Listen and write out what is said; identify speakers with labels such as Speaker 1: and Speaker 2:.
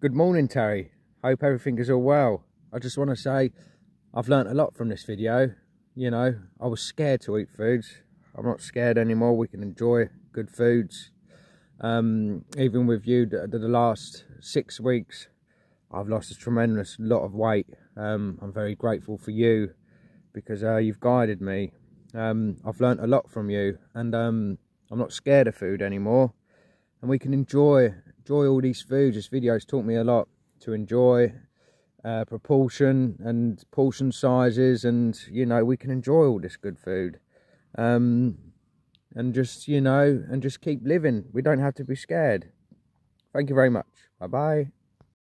Speaker 1: Good morning, Terry. Hope everything is all well. I just want to say I've learnt a lot from this video. You know, I was scared to eat foods. I'm not scared anymore. We can enjoy good foods. Um, even with you, the, the, last six weeks, I've lost a tremendous lot of weight. Um, I'm very grateful for you because uh, you've guided me. Um, I've learnt a lot from you and um, I'm not scared of food anymore. And we can enjoy enjoy all these foods. This video has taught me a lot to enjoy uh, proportion and portion sizes and, you know, we can enjoy all this good food. Um, and just, you know, and just keep living. We don't have to be scared. Thank you very much. Bye-bye.